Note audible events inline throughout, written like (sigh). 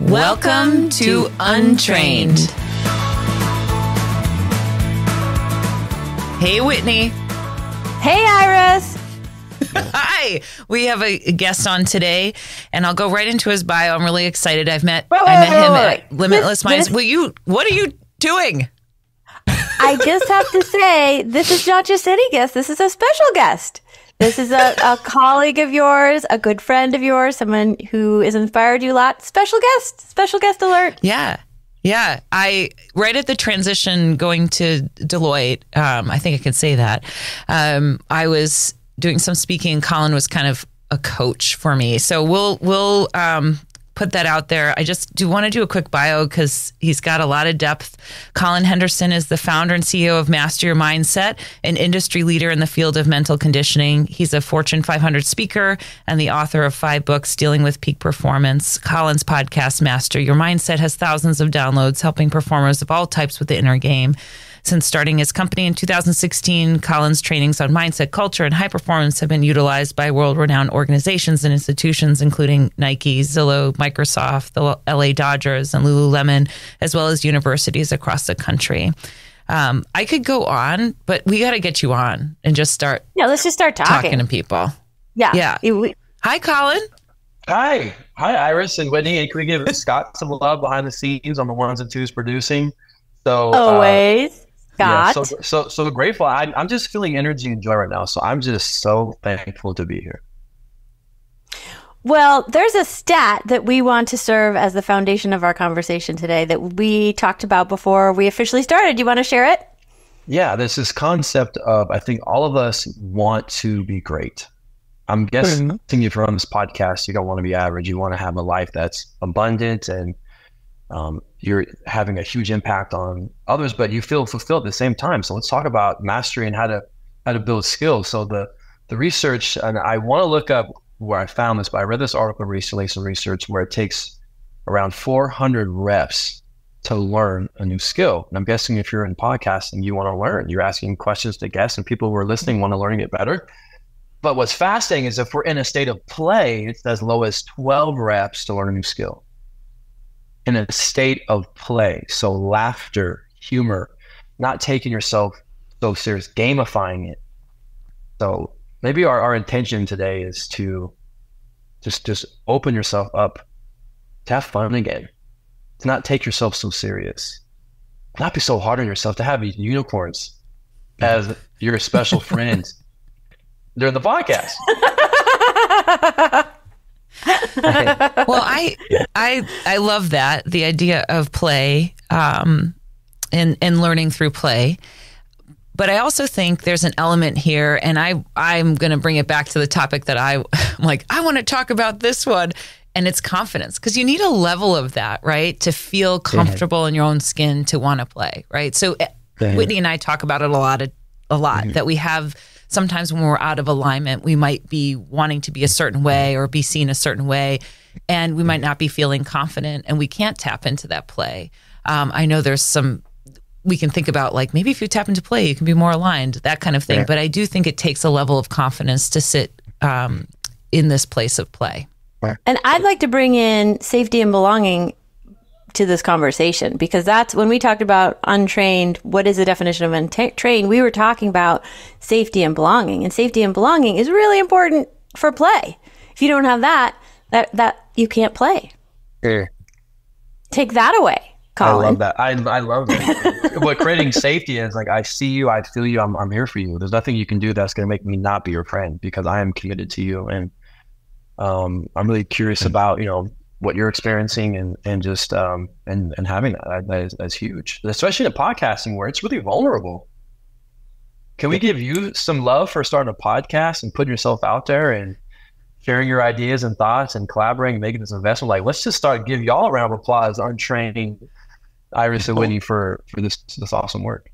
Welcome to Untrained. Hey, Whitney. Hey, Iris. Hi. We have a guest on today, and I'll go right into his bio. I'm really excited. I've met Wait, I met wait, him wait, at. Limitless This- Minds. this- Will you? What are you doing? I just have to say, this is not just any guest. This is a special guest. This is a, a colleague of yours, a good friend of yours, someone who has inspired you a lot. Special guest, special guest alert. Yeah. Yeah. I, right at the transition going to Deloitte, um, I think I can say that. Um, I was doing some speaking. Collin was kind of a coach for me. So we'll, we'll, um, put that out there. I just do want to do a quick bio because he's got a lot of depth. Collin Henderson is the founder and CEO of Master Your Mindset, an industry leader in the field of mental conditioning. He's a Fortune 500 speaker and the author of five books dealing with peak performance. Collin's podcast, Master Your Mindset, has thousands of downloads, helping performers of all types with the inner game. Since starting his company in 2016, Collin's trainings on mindset, culture, and high performance have been utilized by world renowned organizations and institutions, including Nike, Zillow, Microsoft, the LA Dodgers, and Lululemon, as well as universities across the country. Um, I could go on, but we got to get you on and just start Yeah, let's just start talking. talking to people. yeah. Yeah. You- we- Hi, Collin. Hi, hi, Iris and Whitney. And can we give Scott some love behind the scenes on the ones and twos producing? So uh, yeah, so so so grateful. I, I'm just feeling energy and joy right now. So I'm just so thankful to be here. Well, there's a stat that we want to serve as the foundation of our conversation today that we talked about before we officially started. Do You want to share it? Yeah, there's this concept of I think all of us want to be great. I'm guessing if you're on this podcast, you don't want to be average. You want to have a life that's abundant and um, you're having a huge impact on others, but you feel fulfilled at the same time. So let's talk about mastery and how to how to build skills. So the the research, and I want to look up where I found this, but I read this article recently, some research where it takes around 400 reps to learn a new skill. And I'm guessing if you're in podcasting, you want to learn. You're asking questions to guests, and people who are listening want to learn it better. But what's fascinating is if we're in a state of play, it's as low as 12 reps to learn a new skill. In a state of play, so laughter, humor, not taking yourself so serious, gamifying it. So maybe our, our intention today is to just just open yourself up to have fun again, to not take yourself so serious, not be so hard on yourself, to have unicorns as your special (laughs) friends during the podcast. (laughs) (laughs) well, I I I love that the idea of play um, and and learning through play. But I also think there's an element here, and I I'm going to bring it back to the topic that I I'm (laughs) like I want to talk about this one, and it's confidence because you need a level of that right to feel comfortable in your own skin to want to play right. So eh, Whitney and I talk about it a lot a lot that we have sometimes when we're out of alignment, we might be wanting to be a certain way or be seen a certain way, and we might not be feeling confident, and we can't tap into that play. Um, I know there's some we can think about like maybe if you tap into play, you can be more aligned, that kind of thing. But I do think it takes a level of confidence to sit um, in this place of play. And I'd like to bring in safety and belonging to this conversation because that's when we talked about untrained, what is the definition of untrained? We were talking about safety and belonging. And safety and belonging is really important for play. If you don't have that, that that you can't play. Take that away, Collin. I love that. I, I love that. (laughs) what creating safety is like, I see you, I feel you, I'm, I'm here for you. There's nothing you can do that's going to make me not be your friend because I am committed to you. And um, I'm really curious about, you know, what you're experiencing and, and just, um, and, and having that, that is, that's huge, especially in podcasting where it's really vulnerable. Can we give you some love for starting a podcast and putting yourself out there and sharing your ideas and thoughts and collaborating and making this investment? Like, let's just start give y'all a round of applause, on training Iris and Whitney for for this this awesome work.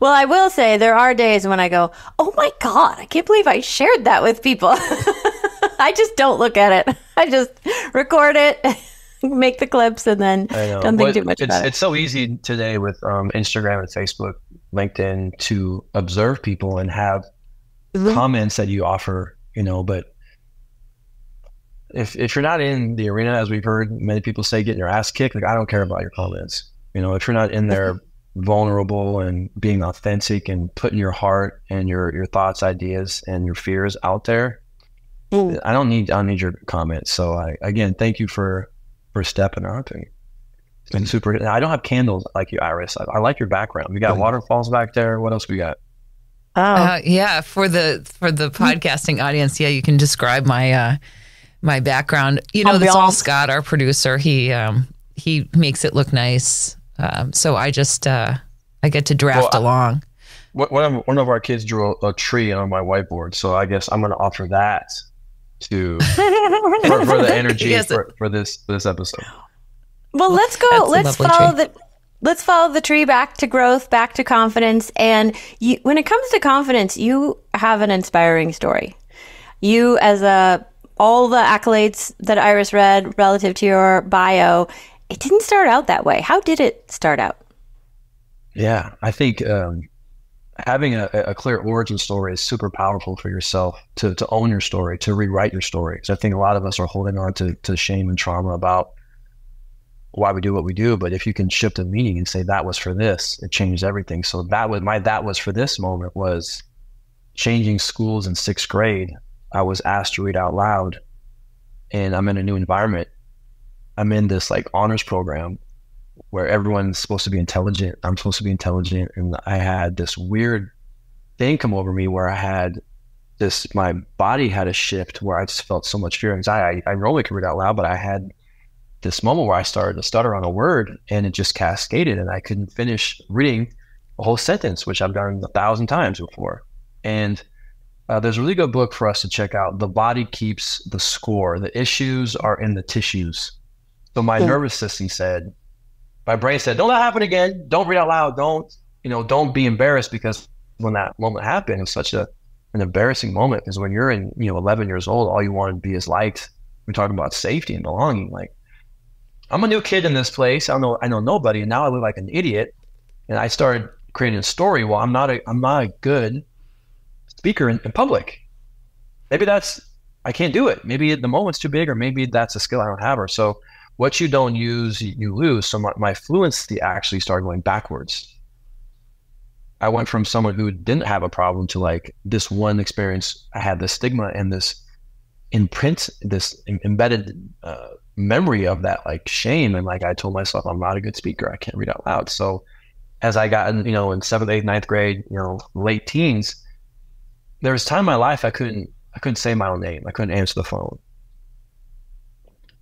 Well, I will say there are days when I go, "Oh my god, I can't believe I shared that with people." (laughs) I just don't look at it. (laughs) I just record it, (laughs) make the clips, and then don't think But too much it's, about it. It's so easy today with um, Instagram and Facebook, LinkedIn to observe people and have Mhm. comments that you offer, you know, but if if you're not in the arena, as we've heard many people say, getting your ass kicked, like I don't care about your comments. You know, if you're not in there vulnerable and being authentic and putting your heart and your your thoughts, ideas, and your fears out there, mm. I don't need I don't need your comments. So I again thank you for for stepping up and it's been super. I don't have candles like you, Iris. I, I like your background. We got waterfalls back there. What else we got? Oh, uh, yeah. For the for the podcasting audience, yeah, you can describe my uh, my background. You know, that's all Scott, our producer. He um, he makes it look nice. Um, so I just uh, I get to draft well, along. one of one of our kids drew a, a, tree on my whiteboard, so I guess I'm going to offer that to (laughs) for, for the energy yes. for, for this for this episode. Well, let's go. That's let's follow tree. the let's follow the tree back to growth, back to confidence. And you, when it comes to confidence, you have an inspiring story. You, as a all the accolades that Iris read relative to your bio, it didn't start out that way. How did it start out? Yeah, I think um, having a, a, clear origin story is super powerful for yourself to, to own your story, to rewrite your story. Because I think a lot of us are holding on to, to shame and trauma about why we do what we do. But if you can shift the meaning and say that was for this, it changes everything. So that was my that was for this moment was changing schools in sixth grade. I was asked to read out loud, and I'm in a new environment. I'm in this like honors program where everyone's supposed to be intelligent. I'm supposed to be intelligent, and I had this weird thing come over me where I had this my body had a shift where I just felt so much fear and anxiety. I, I normally could read out loud, but I had this moment where I started to stutter on a word and it just cascaded and I couldn't finish reading a whole sentence, which I've done a thousand times before. And uh, there's a really good book for us to check out. The body keeps the score. The issues are in the tissues. So my yeah. nervous system said, my brain said, don't let that happen again. Don't read out loud. Don't, you know, don't be embarrassed because when that moment happened, it was such a, an embarrassing moment because when you're in, you know, 11 years old, all you want to be is liked. We're talking about safety and belonging. Like I'm a new kid in this place. I don't know. I know nobody, and now I look like an idiot. And I started creating a story. Well, I'm not a I'm not a good speaker in, in public. Maybe that's I can't do it. Maybe the moment's too big, or maybe that's a skill I don't have. Or so what you don't use, you lose. So my, my fluency actually started going backwards. I went from someone who didn't have a problem to like this one experience. I had this stigma and this imprint, this embedded uh, memory of that like shame and like I told myself I'm not a good speaker. I can't read out loud. So as I got in, you know, in seventh, eighth, ninth grade, you know, late teens, there was time in my life I couldn't I couldn't say my own name. I couldn't answer the phone.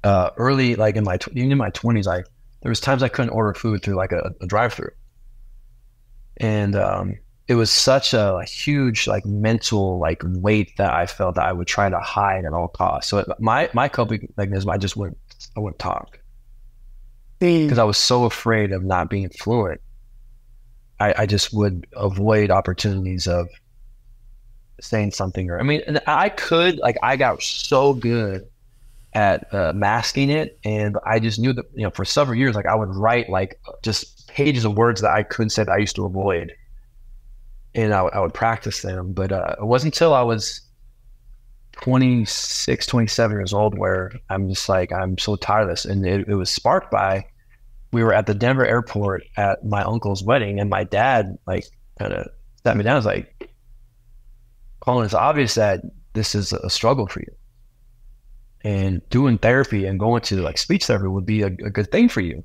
Uh, early, like in my even in my twenties, I there was times I couldn't order food through like a, a drive-through, and um, it was such a, a, huge like mental like weight that I felt that I would try to hide at all costs. So it, my my coping mechanism, I just wouldn't I wouldn't talk because I was so afraid of not being fluent. I, I just would avoid opportunities of saying something or I mean I could like I got so good at uh, masking it and I just knew that you know for several years like I would write like just pages of words that I couldn't say that I used to avoid and I, I would practice them but uh, it wasn't until I was 26, 27 years old where I'm just like, I'm so tired of this. And it, it was sparked by, we were at the Denver airport at my uncle's wedding and my dad like kind of sat me down. I was like, Collin, it's obvious that this is a struggle for you. And doing therapy and going to like speech therapy would be a, a good thing for you.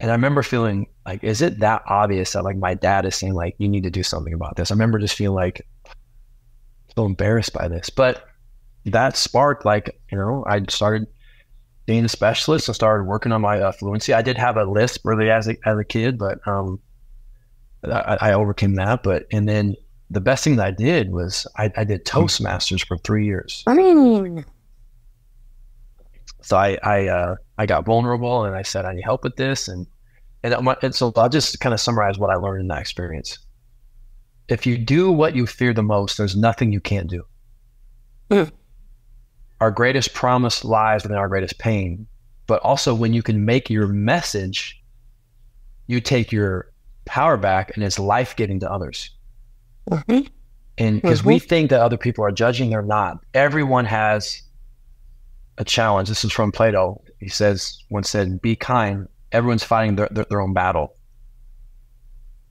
And I remember feeling like, is it that obvious that like my dad is saying like, you need to do something about this? I remember just feeling like so embarrassed by this. But that sparked like you know I started being a specialist and started working on my uh, fluency. I did have a lisp really as a, as a kid, but um, I, I, overcame that. But and then the best thing that I did was I, I did Toastmasters for three years. I mean, so I I uh, I got vulnerable and I said I need help with this and and, and so I'll just kind of summarize what I learned in that experience. If you do what you fear the most, there's nothing you can't do. Mm our greatest promise lies within our greatest pain. But also, when you can make your message, you take your power back and it's life giving to others. Mm-hmm. And because mm-hmm. we think that other people are judging, they're not. Everyone has a challenge. This is from Plato. He says, once said, be kind. Everyone's fighting their, their, their own battle.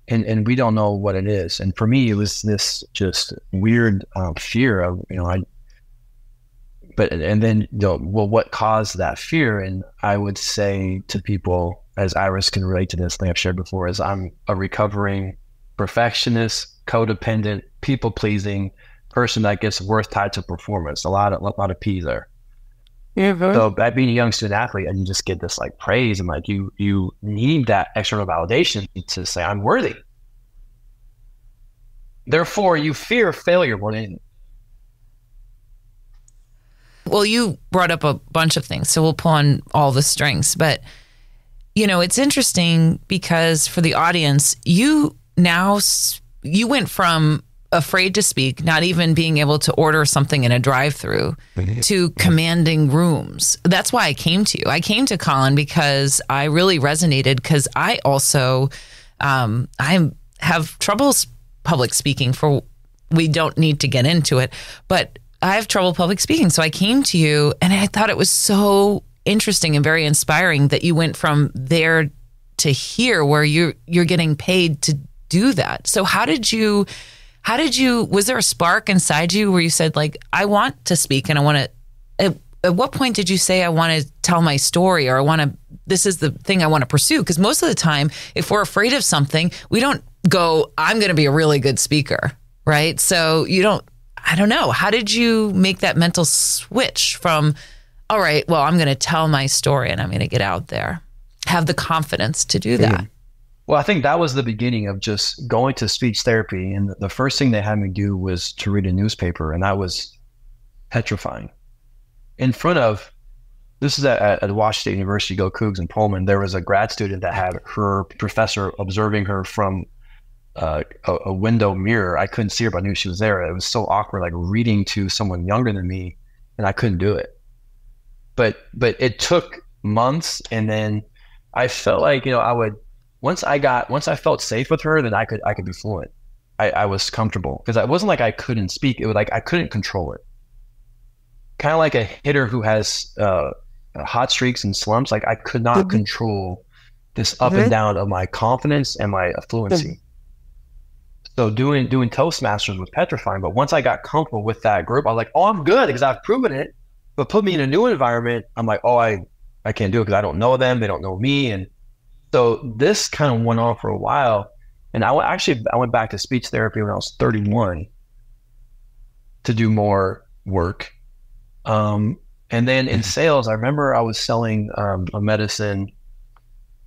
And, and we don't know what it is. And for me, it was this just weird um, fear of, you know, I, but, and then, you know, well, what caused that fear? And I would say to people, as Iris can relate to this thing I've shared before, is I'm a recovering perfectionist, codependent, people pleasing person that gets worth tied to performance. A lot of, a lot of P there. Mm-hmm. So by being a young student athlete and you just get this like praise and like you you need that external validation to say I'm worthy. Therefore, you fear failure more than. Well, you brought up a bunch of things, so we'll pull on all the strings. But you know, it's interesting because for the audience, you now you went from afraid to speak, not even being able to order something in a drive through, to commanding rooms. That's why I came to you. I came to Collin because I really resonated because I also um, I have troubles public speaking for we don't need to get into it, but I have trouble public speaking. So I came to you and I thought it was so interesting and very inspiring that you went from there to here where you're you're getting paid to do that. So how did you how did you, was there a spark inside you where you said, like, I want to speak and I want to, at, at what point did you say, I want to tell my story or I want to, this is the thing I want to pursue? Because most of the time, if we're afraid of something, we don't go, I'm going to be a really good speaker, right? So you don't, I don't know. How did you make that mental switch from, all right, well, I'm going to tell my story and I'm going to get out there? Have the confidence to do that. Well, I think that was the beginning of just going to speech therapy. And the first thing they had me do was to read a newspaper, and that was petrifying. In front of, this is at, at Washington State University, go Cougs and Pullman, there was a grad student that had her professor observing her from uh, a, a, window mirror. I couldn't see her, but I knew she was there. It was so awkward, like reading to someone younger than me, and I couldn't do it. But but it took months, and then I felt like you know I would once I got once I felt safe with her, then I could I could be fluent. I, I was comfortable because it wasn't like I couldn't speak. It was like I couldn't control it. Kind of like a hitter who has uh, hot streaks and slumps. Like I could not mm-hmm. control this up mm-hmm. and down of my confidence and my fluency. Mm-hmm. So doing doing Toastmasters was petrifying. But once I got comfortable with that group, I was like, oh, I'm good because I've proven it. But put me in a new environment, I'm like, oh, I I can't do it because I don't know them. They don't know me, and so this kind of went on for a while. And I actually I went back to speech therapy when I was 31 to do more work. Um, and then in mm-hmm. sales, I remember I was selling um, a medicine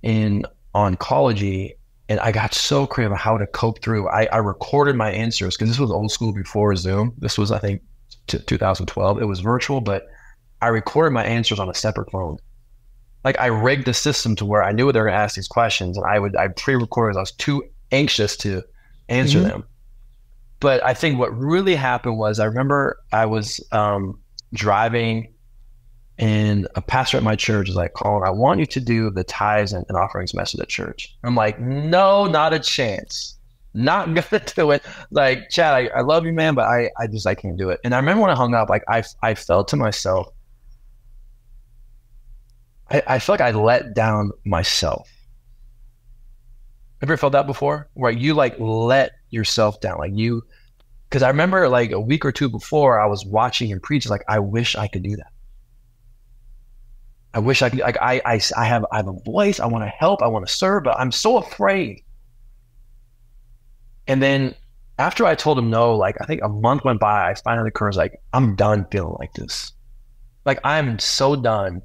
in oncology, and I got so creative on how to cope through. I, I recorded my answers because this was old school before Zoom. This was I think t- 2012. It was virtual, but I recorded my answers on a separate phone like I rigged the system to where I knew they were going to ask these questions, and I would I pre-recorded. I was too anxious to answer mm-hmm. them. But I think what really happened was I remember I was um, driving, and a pastor at my church is like, "Collin, I want you to do the tithes and, and offerings message at church." I'm like, "No, not a chance." Not (laughs) gonna do it. Like, Chad, I, I love you, man, but I, I just I can't do it. And I remember when I hung up, like I I felt to myself, I, I feel like I let down myself. Have you ever felt that before? Where you like let yourself down, like you, because I remember like a week or two before I was watching him preach. Like I wish I could do that. I wish I could. Like I, I, I have, I have a voice. I want to help. I want to serve, but I'm so afraid. And then after I told him no, like I think a month went by. I finally was like, I'm done feeling like this. Like I'm so done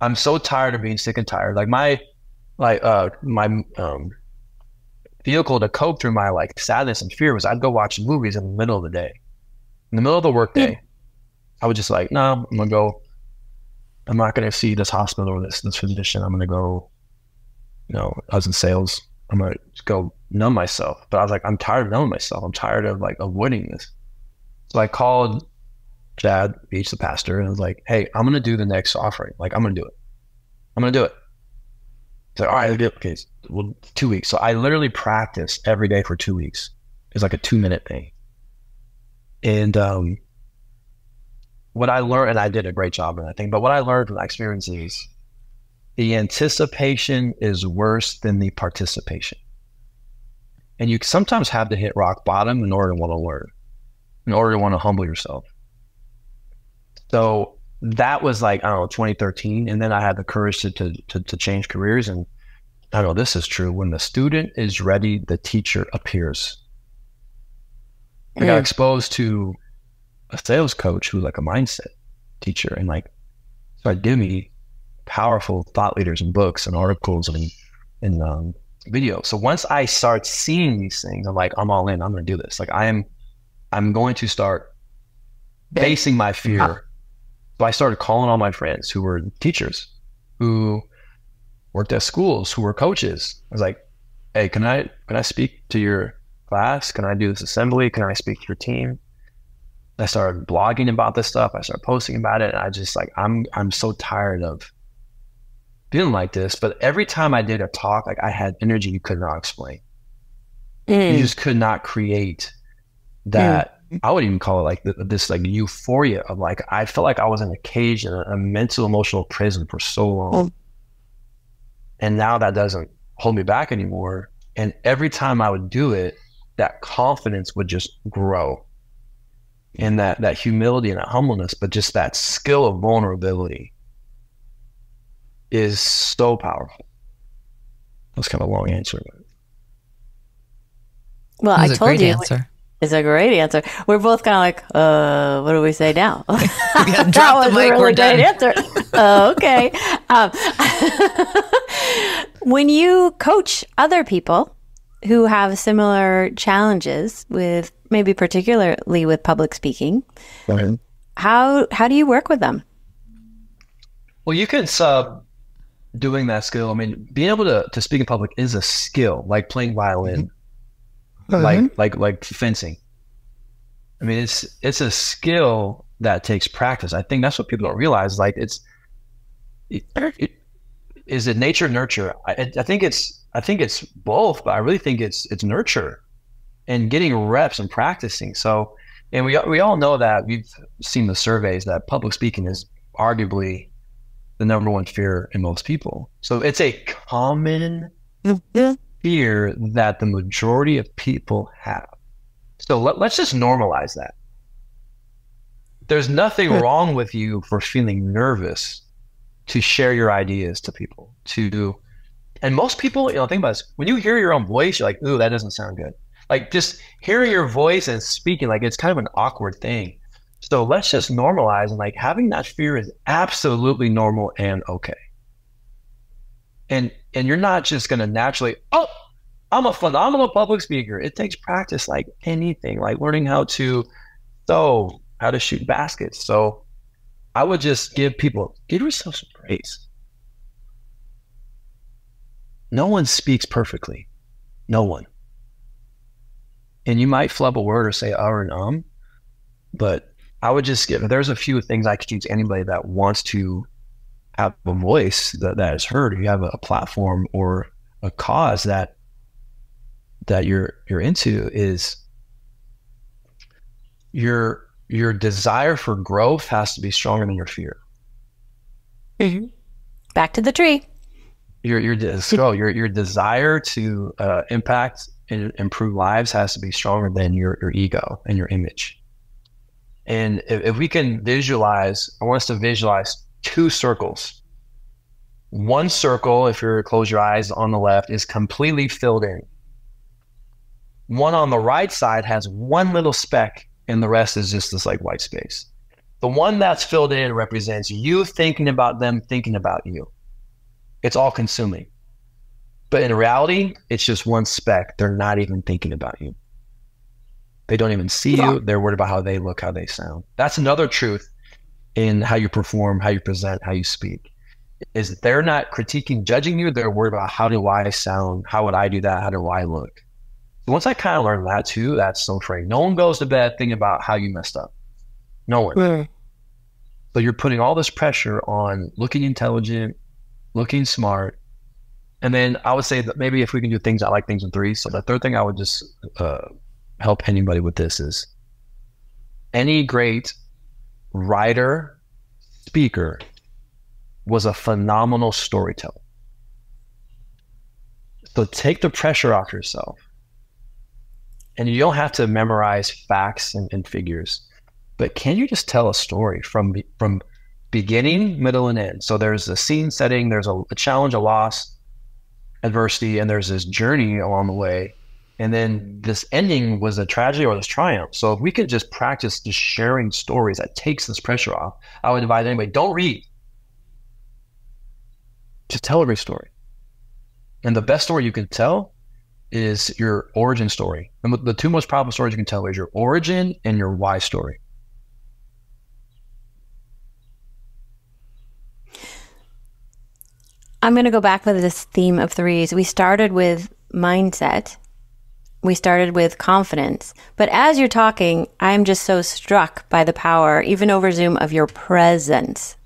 I'm so tired of being sick and tired. Like my like uh my um vehicle to cope through my like sadness and fear was I'd go watch movies in the middle of the day. In the middle of the workday. Yeah. I would just like, no, nah, I'm gonna go I'm not gonna see this hospital or this this physician. I'm gonna go, you know, I was in sales. I'm gonna go numb myself. But I was like, I'm tired of numbing myself. I'm tired of like avoiding this. So I called Chad Beach, the pastor, and was like, hey, I'm going to do the next offering. Like, I'm going to do it. I'm going to do it. Like, all right, okay, well, two weeks. So I literally practiced every day for two weeks. It's like a two minute thing. And um, what I learned, and I did a great job in that thing, but what I learned from that experience is the anticipation is worse than the participation. And you sometimes have to hit rock bottom in order to want to learn, in order to want to humble yourself. So that was like, I don't know, 2013. And then I had the courage to, to, to, to change careers. And I know this is true. When the student is ready, the teacher appears. I got exposed to a sales coach who's like a mindset teacher and like started giving me powerful thought leaders and books and articles and and um, videos. So once I start seeing these things, I'm like, I'm all in. I'm going to do this. Like I am, I'm going to start facing my fear. So I started calling all my friends who were teachers, who worked at schools, who were coaches. I was like, Hey, can I can I speak to your class? Can I do this assembly? Can I speak to your team? I started blogging about this stuff. I started posting about it. And I just like I'm I'm so tired of feeling like this. But every time I did a talk, like I had energy you could not explain. Mm. You just could not create that. Mm. I would even call it like this like euphoria of like I felt like I was in a cage in a, a mental emotional prison for so long. Mm. And now that doesn't hold me back anymore. And every time I would do it, that confidence would just grow. And that that humility and that humbleness, but just that skill of vulnerability is so powerful. That's kind of a long answer. Well, I told you answer. It's a great answer. We're both kind of like, uh, what do we say now? (laughs) yeah, (laughs) drop the mic. Really great answer. (laughs) uh, okay. Um, when you coach other people who have similar challenges with maybe particularly with public speaking, how how do you work with them? Well, you can sub doing that skill. I mean, being able to, to speak in public is a skill, like playing violin, mm-hmm. Like like like fencing. I mean, it's it's a skill that takes practice. I think that's what people don't realize. Like, it's it, it, is it nature nurture? I, I think it's I think it's both, but I really think it's it's nurture and getting reps and practicing. So, and we we all know that we've seen the surveys that public speaking is arguably the number one fear in most people. So it's a common fear that the majority of people have. So let, us just normalize that. There's nothing wrong with you for feeling nervous to share your ideas to people. To and most people, you know, think about this. When you hear your own voice, you're like, "Ooh, that doesn't sound good." Like just hearing your voice and speaking, like it's kind of an awkward thing. So let's just normalize and like having that fear is absolutely normal and okay. And and you're not just gonna naturally, oh, I'm a phenomenal public speaker. It takes practice like anything, like learning how to throw, how to shoot baskets. So I would just give people, give yourself some praise. No one speaks perfectly. No one. And you might flub a word or say uh or um, but I would just give, there's a few things I could teach anybody that wants to have a voice that, that is heard. You have a, a platform or a cause that, that you're, you're into is your, your desire for growth has to be stronger than your fear. Mm-hmm. Back to the tree. Your, your, so (laughs) your, your desire to uh, impact and improve lives has to be stronger than your, your ego and your image. And if, if we can visualize, I want us to visualize two circles. One circle, if you close your eyes on the left, is completely filled in. One on the right side has one little speck, and the rest is just this like white space. The one that's filled in represents you thinking about them thinking about you. It's all consuming. But in reality, it's just one speck. They're not even thinking about you. They don't even see you. They're worried about how they look, how they sound. That's another truth in how you perform, how you present, how you speak. Is they're not critiquing, judging you. They're worried about how do I sound? How would I do that? How do I look? So once I kind of learned that too, that's so freeing. No one goes to bed thinking about how you messed up. No one. Mm. So you're putting all this pressure on looking intelligent, looking smart, and then I would say that maybe if we can do things, I like things in three. So the third thing I would just uh, help anybody with this is any great writer, speaker, was a phenomenal storyteller. So take the pressure off yourself. And you don't have to memorize facts and, and figures, but can you just tell a story from from beginning, middle, and end? So there's a scene setting, there's a, a challenge, a loss, adversity, and there's this journey along the way. And then this ending was a tragedy or this triumph. So if we could just practice just sharing stories that takes this pressure off, I would advise anybody don't read. Just tell every story. And the best story you can tell is your origin story. And the two most powerful stories you can tell is your origin and your why story. I'm going to go back with this theme of threes. We started with mindset. We started with confidence. But as you're talking, I'm just so struck by the power, even over Zoom, of your presence.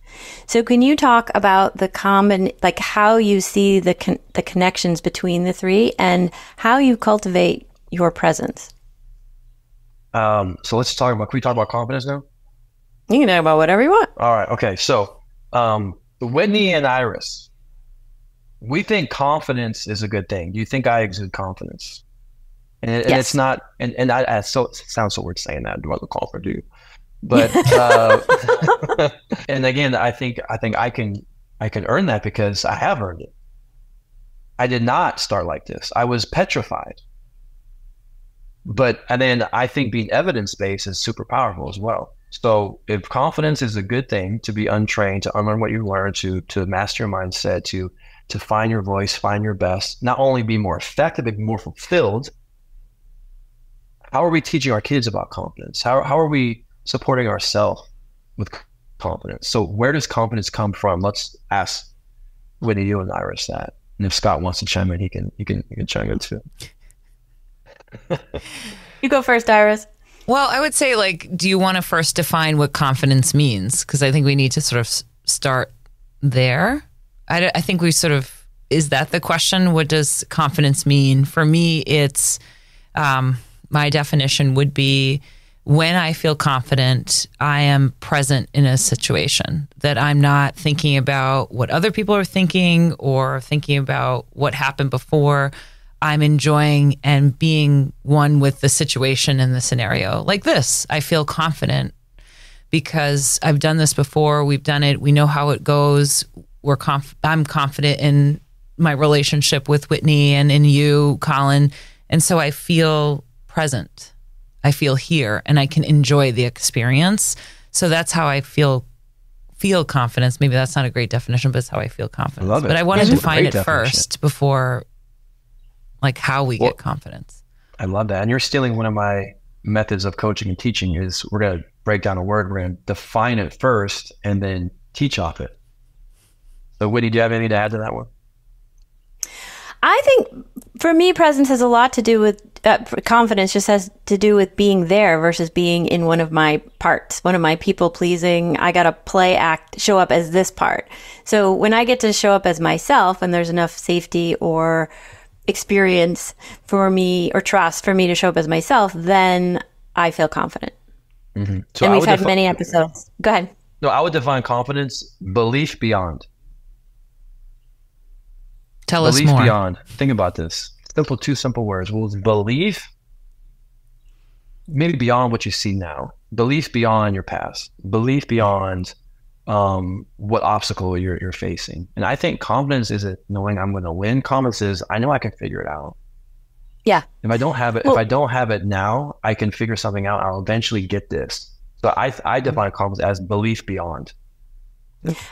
So can you talk about the common, like how you see the con- the connections between the three and how you cultivate your presence? Um, so let's talk about. Can we talk about confidence now? You can talk about whatever you want. All right. Okay. So, um, Whitney and Iris, we think confidence is a good thing. Do you think I exude confidence? And, it, yes. it's not. And and I, I so it sounds so weird saying that. Do I look confident? Do you? But (laughs) uh, (laughs) and again, I think I think I can I can earn that because I have earned it. I did not start like this. I was petrified. But and then I think being evidence based is super powerful as well. So if confidence is a good thing to be untrained, to unlearn what you learned, to to master your mindset, to to find your voice, find your best, not only be more effective, but be more fulfilled. How are we teaching our kids about confidence? How, how are we supporting ourselves with confidence. So where does confidence come from? Let's ask Whitney, you and Iris that. And if Scott wants to chime in, he can he can he can chime in too. you go first, Iris. Well, I would say like, do you want to first define what confidence means? Because I think we need to sort of start there. I, I think we sort of is that the question? What does confidence mean? For me, it's um, my definition would be when I feel confident, I am present in a situation that I'm not thinking about what other people are thinking or thinking about what happened before. I'm enjoying and being one with the situation and the scenario. Like this, I feel confident because I've done this before. We've done it. We know how it goes. We're conf- I'm confident in my relationship with Whitney and in you, Collin. And so I feel present. I feel here and I can enjoy the experience. So that's how I feel feel confidence. Maybe that's not a great definition, but it's how I feel confidence. I love it. But I want to define it first before like how we well, get confidence. I love that. And you're stealing one of my methods of coaching and teaching is we're going to break down a word, we're going to define it first and then teach off it. So Whitney, do you have anything to add to that one? I think for me, presence has a lot to do with uh, confidence just has to do with being there versus being in one of my parts, one of my people pleasing. I got to play act, show up as this part. So when I get to show up as myself and there's enough safety or experience for me or trust for me to show up as myself, then I feel confident. Mm-hmm. So and we've had defi- many episodes. Go ahead. No, I would define confidence belief beyond. Tell belief us more. beyond. Think about this simple, two simple words. Well, believe, maybe beyond what you see now. Belief beyond your past. Belief beyond um, what obstacle you're you're facing. And I think confidence isn't knowing I'm going to win. Confidence is I know I can figure it out. Yeah. If I don't have it, well, if I don't have it now, I can figure something out. I'll eventually get this. So I I define confidence as belief beyond.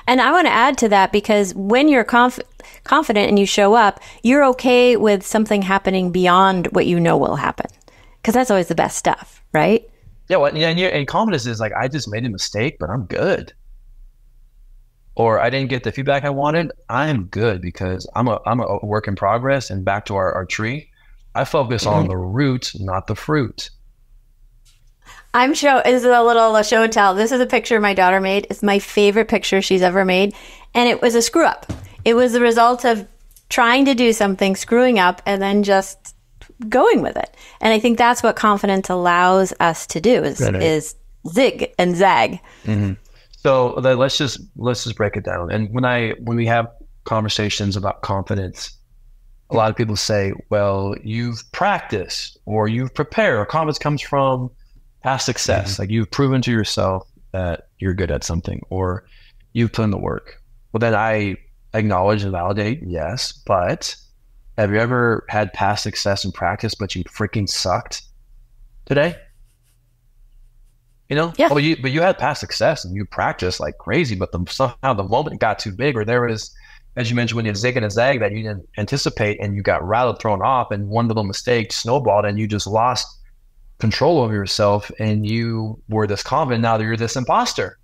And I want to add to that because when you're conf- confident and you show up, you're okay with something happening beyond what you know will happen. Because that's always the best stuff, right? Yeah, well, and, and confidence is like, I just made a mistake, but I'm good. Or I didn't get the feedback I wanted. I'm good because I'm a, I'm a work in progress. And back to our, our tree, I focus mm-hmm. on the root, not the fruit. I'm show this is a little show and tell. This is a picture my daughter made. It's my favorite picture she's ever made, and it was a screw up. It was the result of trying to do something, screwing up, and then just going with it. And I think that's what confidence allows us to do is is zig and zag. Mm-hmm. So let's just let's just break it down. And when I when we have conversations about confidence, a lot of people say, "Well, you've practiced or you've prepared." Or confidence comes from past success, mm-hmm. like you've proven to yourself that you're good at something, or you've put in the work. Well, then I acknowledge and validate, yes, but have you ever had past success in practice, but you freaking sucked today? You know, yeah. Well, you but you had past success and you practiced like crazy, but the, somehow the moment got too big, or there was, as you mentioned, when you zig and a zag that you didn't anticipate, and you got rattled, thrown off, and one little mistake snowballed, and you just lost control over yourself, and you were this confident. Now that you're this imposter.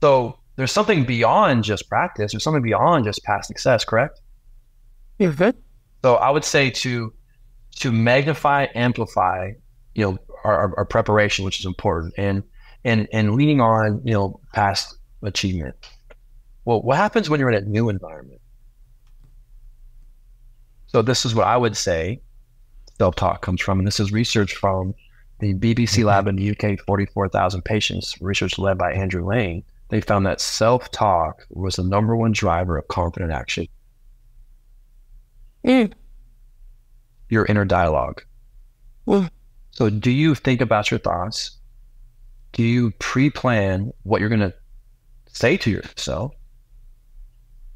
So there's something beyond just practice. There's something beyond just past success. Correct? Mm-hmm. So I would say to to magnify, amplify, you know, our, our, preparation, which is important, and and and leaning on you know past achievement. Well, what happens when you're in a new environment? So this is what I would say self-talk comes from, and this is research from the BBC mm-hmm. lab in the UK, 44,000 patients, research led by Andrew Lane. They found that self-talk was the number one driver of confident action. Mm. Your inner dialogue. Mm. So, do you think about your thoughts? Do you pre plan what you're going to say to yourself?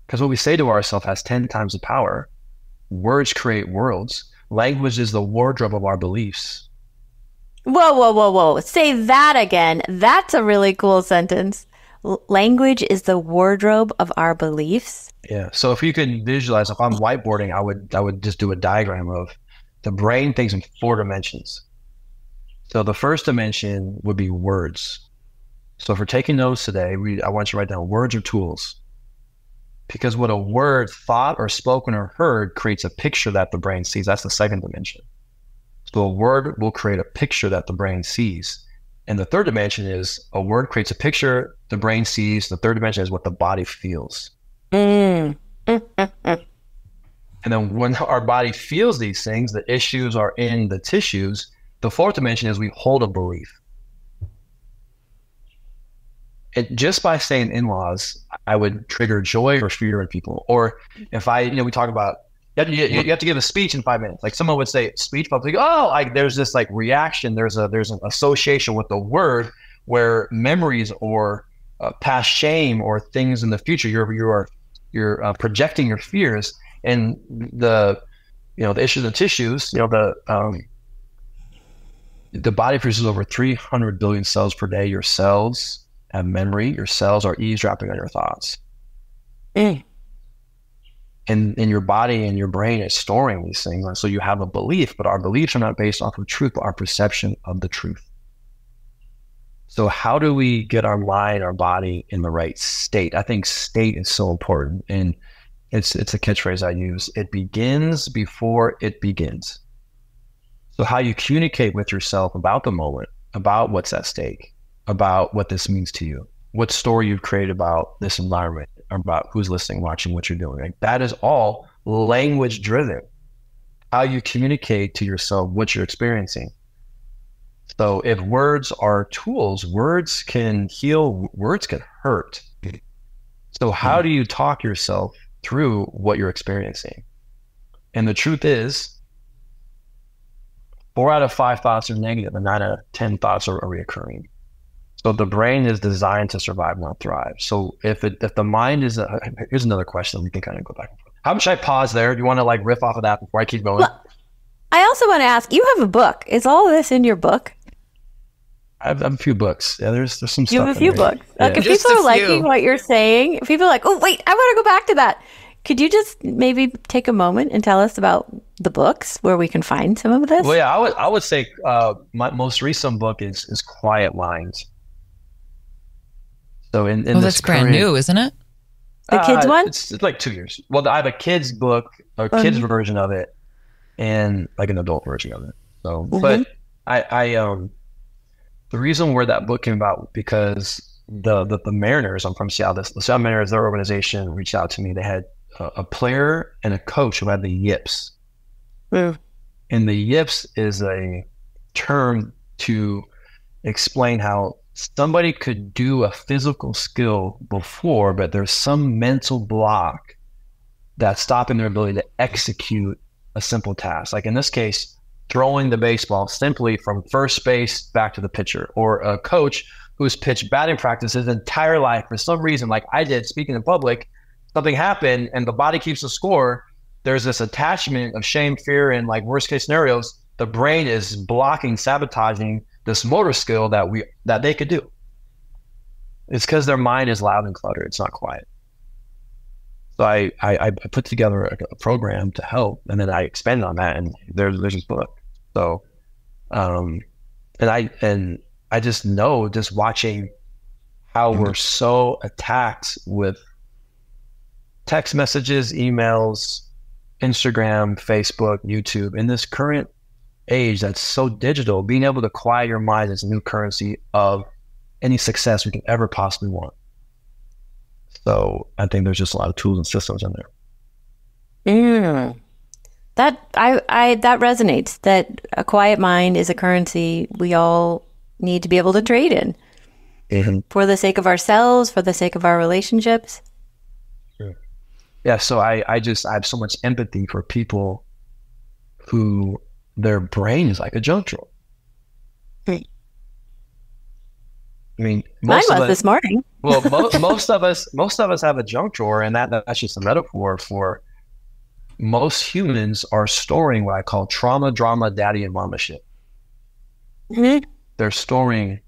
Because what we say to ourselves has 10 times the power. Words create worlds. Language is the wardrobe of our beliefs. Whoa, whoa, whoa, whoa. Say that again. That's a really cool sentence. L- language is the wardrobe of our beliefs. Yeah. So if you can visualize, if I'm whiteboarding, I would I would just do a diagram of the brain thinks in four dimensions. So the first dimension would be words. So if we're taking notes today, we, I want you to write down words or tools. Because what a word thought or spoken or heard creates a picture that the brain sees. That's the second dimension. So a word will create a picture that the brain sees. And the third dimension is a word creates a picture the brain sees. The third dimension is what the body feels. Mm. (laughs) and then when our body feels these things, the issues are in the tissues the fourth dimension is we hold a belief. It, just by saying in-laws, I would trigger joy or fear in people. Or if I, you know, we talk about you have, to, you, have to give a speech in five minutes. Like someone would say speech, but like, oh, like there's this like reaction. There's a there's an association with the word where memories or uh, past shame or things in the future you're you are you're uh, projecting your fears and the you know the issues and tissues. You know the um, the body produces over 300 billion cells per day. Your cells have memory. Your cells are eavesdropping on your thoughts. Mm. And, and your body and your brain is storing these things. And so you have a belief, but our beliefs are not based off of truth, but our perception of the truth. So how do we get our mind, our body in the right state? I think state is so important. And it's it's a catchphrase I use. It begins before it begins. So, how you communicate with yourself about the moment, about what's at stake, about what this means to you, what story you've created about this environment, about who's listening, watching, what you're doing. Like, that is all language driven. How you communicate to yourself what you're experiencing. So, if words are tools, words can heal, words can hurt. So, how do you talk yourself through what you're experiencing? And the truth is, four out of five thoughts are negative and nine out of 10 thoughts are, are reoccurring. So the brain is designed to survive, not thrive. So if it, if the mind is, a, here's another question we can kind of go back and forth. How much I pause there? Do you want to like riff off of that before I keep going? Well, I also want to ask, you have a book. Is all this in your book? I have, I have a few books. Yeah, there's there's some. Stuff. You have a few books. Yeah. Like if Just people are liking what you're saying, if people are like, oh wait, I want to go back to that. Could you just maybe take a moment and tell us about the books where we can find some of this? Well, yeah, I would I would say uh, my most recent book is is Quiet Lines. So in, in oh, that's brand new, isn't it? The kids uh, one? It's, it's, like two years. Well, I have a kids book, a oh, kids version of it, and like an adult version of it. So, mm-hmm. but I, I um, the reason where that book came about because the the, the Mariners, I'm from Seattle. The Seattle Mariners, their organization reached out to me. They had a, player and a coach who had the yips. Yeah. And the yips is a term to explain how somebody could do a physical skill before, but there's some mental block that's stopping their ability to execute a simple task. Like in this case, throwing the baseball simply from first base back to the pitcher, or a coach who's pitched batting practice his entire life for some reason, like I did speaking in public, something happened and the body keeps the score. There's this attachment of shame, fear, and like worst case scenarios. The brain is blocking, sabotaging this motor skill that we that they could do. It's because their mind is loud and cluttered. It's not quiet. So I, I, I put together a, a, program to help, and then I expanded on that, and there's there's this book. So, um, and I and I just know just watching how we're so attacked with text messages, emails, Instagram, Facebook, YouTube in this current age that's so digital, being able to quiet your mind is a new currency of any success we can ever possibly want. So I think there's just a lot of tools and systems in there. Mm. That I, I that resonates. That a quiet mind is a currency we all need to be able to trade in mm-hmm. for the sake of ourselves, for the sake of our relationships. Yeah. So I, I just I have so much empathy for people who their brain is like a junk drawer. Hmm. I mean, mine was us, this morning. (laughs) well, mo- most of us, most of us have a junk drawer, and that that's just a metaphor for most humans are storing what I call trauma, drama, daddy, and mama shit. Mm-hmm. They're storing,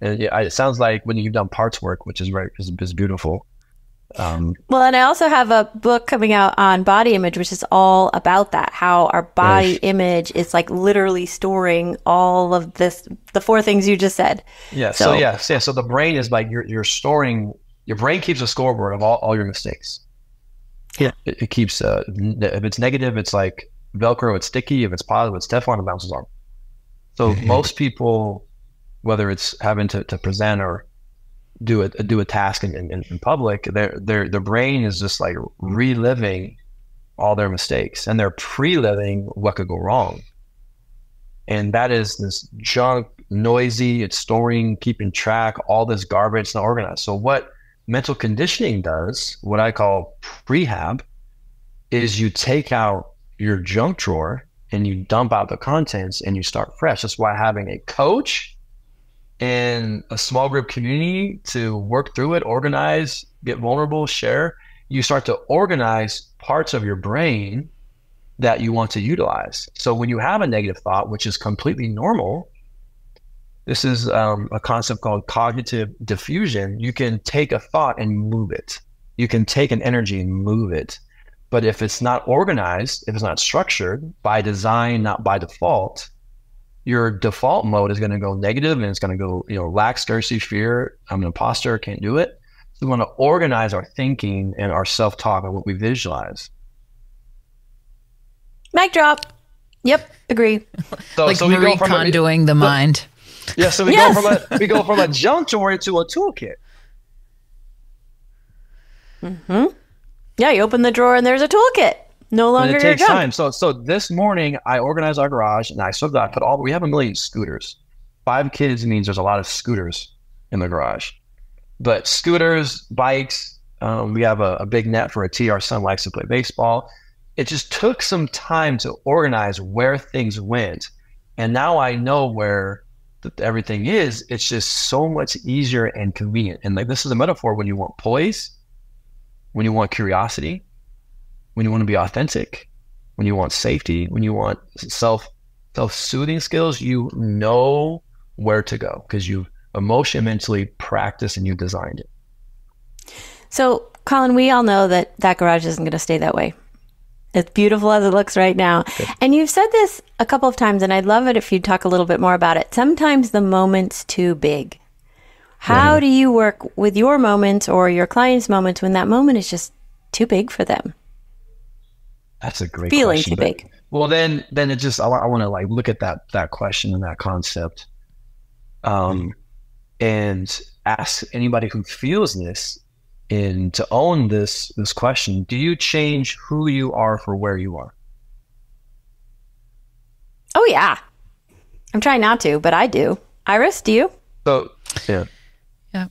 and it sounds like when you've done parts work, which is right, is, is beautiful. Um, well, and I also have a book coming out on body image, which is all about that. How our body nice. image is like literally storing all of this, the four things you just said. Yeah. So, so yes, yeah. So the brain is like you're you're storing. Your brain keeps a scoreboard of all, all your mistakes. Yeah. It, it keeps. Uh, if it's negative, it's like Velcro. It's sticky. If it's positive, it's Teflon. It bounces off. So (laughs) most people, whether it's having to, to present or do a do a task in, in, in public, their their their brain is just like reliving all their mistakes and they're pre-living what could go wrong. And that is this junk, noisy, it's storing, keeping track, all this garbage, it's not organized. So what mental conditioning does, what I call prehab, is you take out your junk drawer and you dump out the contents and you start fresh. That's why having a coach in a small group community to work through it, organize, get vulnerable, share, you start to organize parts of your brain that you want to utilize. So when you have a negative thought, which is completely normal, this is um, a concept called cognitive defusion. You can take a thought and move it. You can take an energy and move it. But if it's not organized, if it's not structured by design, not by default, your default mode is going to go negative and it's going to go, you know, lack, scarcity, fear. I'm an imposter, can't do it. So we want to organize our thinking and our self talk and what we visualize. Mic drop. Yep, agree. So, like so we Marie Kondoing the mind. Yeah, so we yes. go from a we go from a junk drawer to a toolkit. Mm-hmm. Yeah, you open the drawer and there's a toolkit. No longer. And it takes time. So so this morning I organized our garage and I sort of put all we have a million scooters. Five kids means there's a lot of scooters in the garage. But scooters, bikes, um, we have a, a big net for a T. Our son likes to play baseball. It just took some time to organize where things went. And now I know where everything is. It's just so much easier and convenient. And like this is a metaphor when you want poise, when you want curiosity, when you want to be authentic, when you want safety, when you want self self soothing skills, you know where to go because you emotion mentally practice and you designed it. So, Collin, we all know that that garage isn't going to stay that way. It's beautiful as it looks right now. Good. And you've said this a couple of times, and I'd love it if you'd talk a little bit more about it. Sometimes the moment's too big. How do you work with your moments or your clients' moments when that moment is just too big for them? That's a great feeling question, too big. Well, then, then it just I, I want to like look at that that question and that concept, um, and ask anybody who feels this in to own this this question. Do you change who you are for where you are? Oh yeah, I'm trying not to, but I do. Iris, do you? So yeah. Yeah.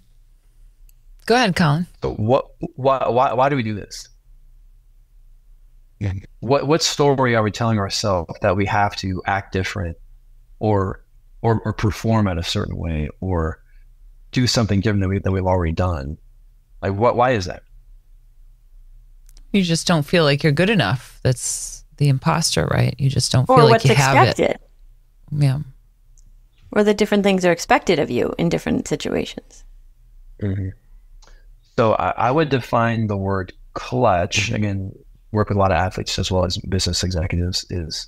Go ahead, Collin. So what? Why? Why? Why do we do this? What what story are we telling ourselves that we have to act different, or or, or perform at a certain way, or do something different than, we, that we've already done? Like what? Why is that? You just don't feel like you're good enough. That's the imposter, right? You just don't Or feel like what's you have it. expected? Yeah. Or the different things are expected of you in different situations. Mm-hmm. So I, I would define the word clutch again. Work with a lot of athletes as well as business executives. Is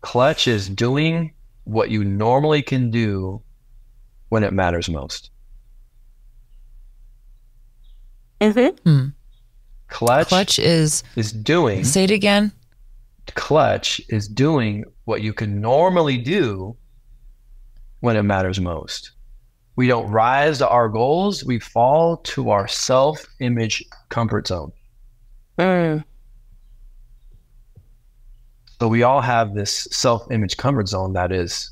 clutch is doing what you normally can do when it matters most. Mm-hmm. Clutch, Clutch is is doing say it again. clutch is doing what you can normally do when it matters most. We don't rise to our goals, we fall to our self image comfort zone. Mm. So we all have this self image comfort zone that is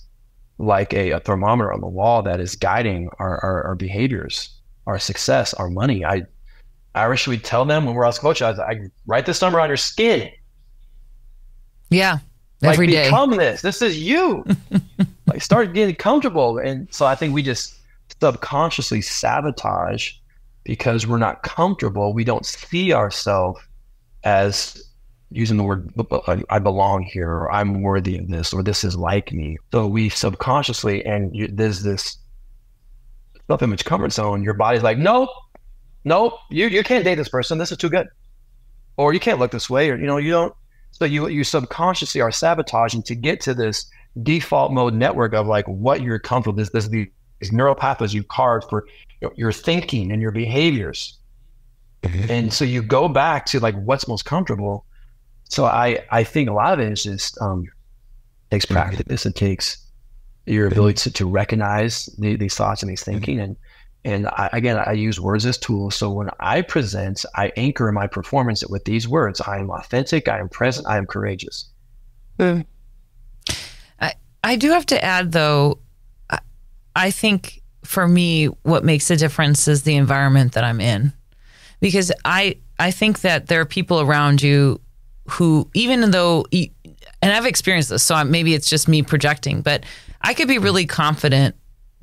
like a, a thermometer on the wall that is guiding our, our, our behaviors, our success, our money. I Irish, we tell them when we're as coach, I, I write this number on your skin. Yeah. Like Every day. become this. This is you. (laughs) like start getting comfortable. And so I think we just subconsciously sabotage because we're not comfortable. We don't see ourselves as using the word uh, I belong here or I'm worthy of this or this is like me. So we subconsciously and you, there's this self-image comfort zone. Your body's like, nope, nope, you you can't date this person. This is too good, or you can't look this way, or you know you don't. So you you subconsciously are sabotaging to get to this default mode network of like what you're comfortable. This this these neural pathways you carved for your, your thinking and your behaviors, mm-hmm. and so you go back to like what's most comfortable. So I I think a lot of it is just um takes practice. It takes your ability to, to recognize the, these thoughts and these thinking. And and I, again i use words as tools. So when i present i anchor my performance with these words. I am authentic. I am present. I am courageous. Mm. I, I do have to add though, I, I think for me, what makes a difference is the environment that I'm in. Because I I think that there are people around you who, even though, and I've experienced this, so maybe it's just me projecting, but I could be really confident.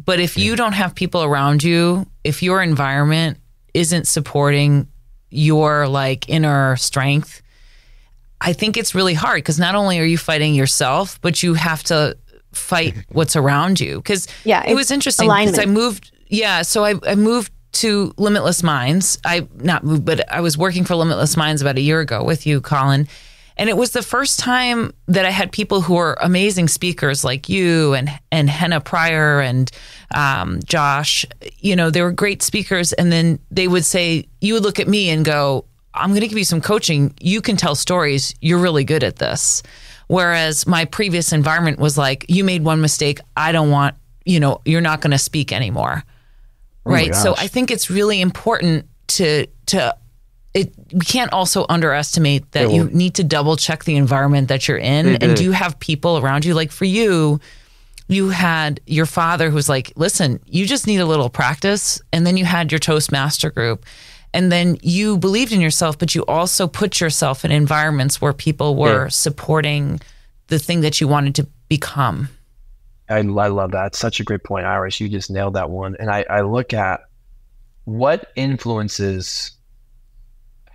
But if you don't have people around you, if your environment isn't supporting your like inner strength, I think it's really hard because not only are you fighting yourself, but you have to fight (laughs) what's around you. Because Yeah, it was interesting because I moved. Yeah, so I, I moved to Limitless Minds. I not moved, but I was working for Limitless Minds about a year ago with you, Collin. And it was the first time that I had people who were amazing speakers like you and and Henna Pryor and um, Josh. You know, they were great speakers. And then they would say, you would look at me and go, I'm going to give you some coaching. You can tell stories. You're really good at this. Whereas my previous environment was like, you made one mistake. I don't want, you know, you're not going to speak anymore. Oh right. So. I think it's really important to, to, it, we can't also underestimate that you need to double check the environment that you're in. And do you have people around you? Like for you, you had your father who's like, listen, you just need a little practice. And then you had your Toastmaster group. And then you believed in yourself, but you also put yourself in environments where people were Yeah. supporting the thing that you wanted to become. I, I love that. It's such a great point, Iris. You just nailed that one. And I, I look at what influences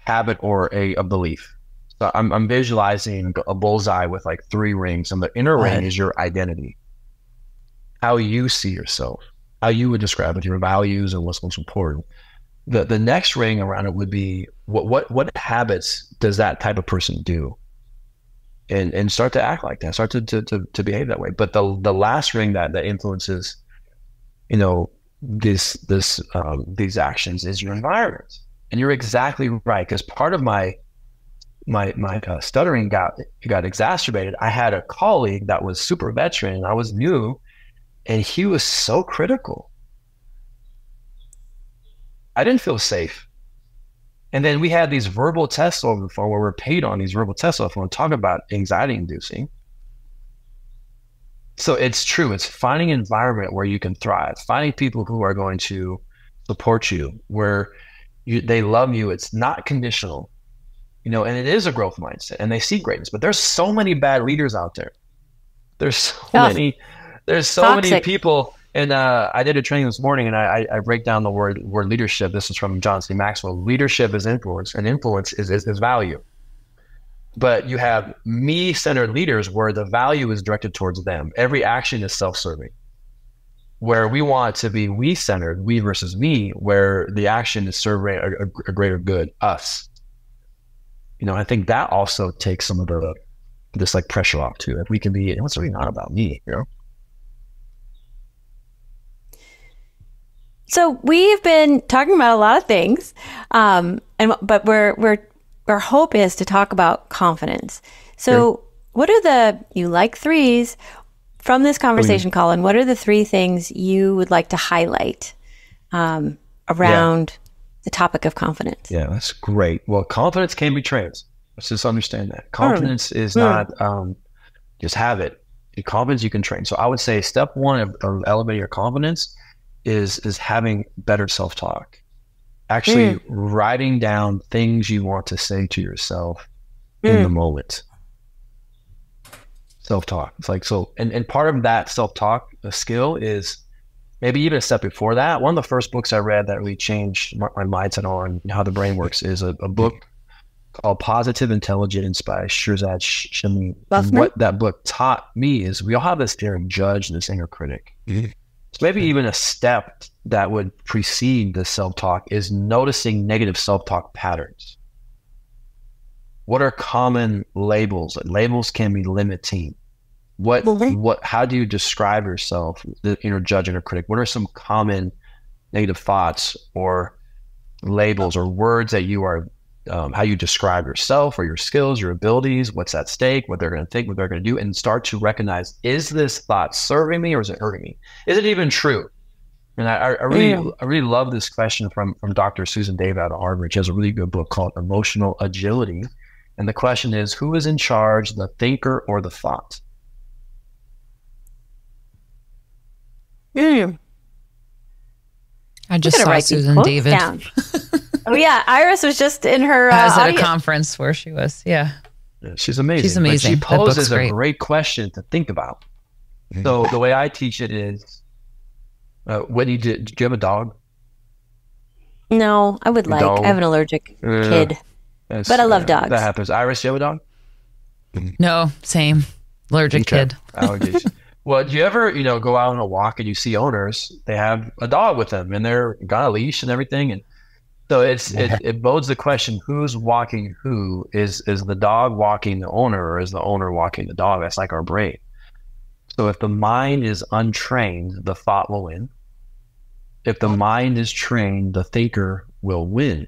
habit or a, a belief. So I'm, I'm visualizing a bullseye with like three rings, and the inner Right. ring is your identity, how you see yourself, how you would describe it, your values, and what's most important. The the next ring around it would be what what what habits does that type of person do? And and start to act like that, start to to to, to behave that way. But the the last ring that that influences, you know, this this um, these actions is your environment. And you're exactly right because part of my my my uh, stuttering got got exacerbated. I had a colleague that was super veteran, I was new, and he was so critical. I didn't feel safe. And then we had these verbal tests over the phone where we're paid on these verbal tests over the phone, talk about anxiety inducing. So it's true. It's finding an environment where you can thrive, finding people who are going to support you, where you, they love you. It's not conditional, you know, and it is a growth mindset and they see greatness, but there's so many bad leaders out there. There's so oh, many, there's so toxic. many people. And uh, I did a training this morning and I, I, break down the word, word leadership. This is from John C. Maxwell. Leadership is influence and influence is, is, is value but you have me centered leaders where the value is directed towards them. Every action is self serving. Where we want to be we centered, we versus me, where the action is serving a, a, greater good, us. You know, I think that also takes some of the this like pressure off too. If we can be, what's really not about me, you know? So we've been talking about a lot of things, um, and but we're we're our hope is to talk about confidence. So, sure. what are the you like threes from this conversation, Collin? What are the three things you would like to highlight um, around yeah. the topic of confidence? Yeah, that's great. Well, confidence can be trained. Let's just understand that confidence mm. is not um, just have it. confidence you can train. So I would say step one of, of elevating your confidence is is having better self talk actually mm. writing down things you want to say to yourself mm. in the mm. moment. Self talk. It's like, so, and, and part of that self talk skill is maybe even a step before that. One of the first books I read that really changed my, my mindset on how the brain works is a, a book called Positive Intelligence by Shirzad Chamine. What that book taught me is we all have this inner judge, this inner critic. Mm-hmm. Maybe even a step that would precede the self talk is noticing negative self talk patterns. What are common labels? Labels can be limiting. What what how do you describe yourself, the inner judge, inner critic? What are some common negative thoughts or labels or words that you are um, how you describe yourself or your skills, your abilities, what's at stake, what they're going to think, what they're going to do, and start to recognize is this thought serving me or is it hurting me? Is it even true? And I, I really, yeah. I really love this question from from Dr. Susan David out of Harvard. She has a really good book called Emotional Agility, and the question is, who is in charge, the thinker or the thought? Yeah. I just saw Susan David. (laughs) oh yeah, Iris was just in her. Uh, I was at audience. a conference where she was. Yeah. yeah she's amazing. She's amazing. But she poses a great question to think about. So the way I teach it is, uh, Whitney, did, did you have a dog? No, I would like. Dog? I have an allergic uh, kid, but I love dogs. That happens. Iris, you have a dog? No, same. Allergic okay. kid. Allergies. (laughs) well, do you ever, you know, go out on a walk and you see owners? They have a dog with them, and they're got a leash and everything, and so it's it, it bodes the question: Who's walking who? Is is the dog walking the owner, or is the owner walking the dog? That's like our brain. So if the mind is untrained, the thought will win. If the mind is trained, the thinker will win.